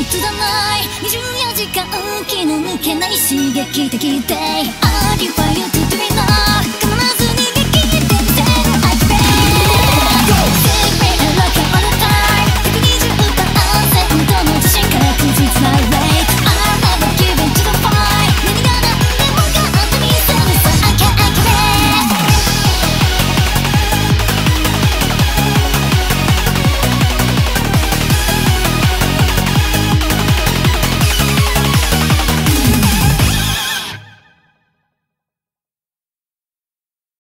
にない。24時間気の抜けない。刺激的で Are you fire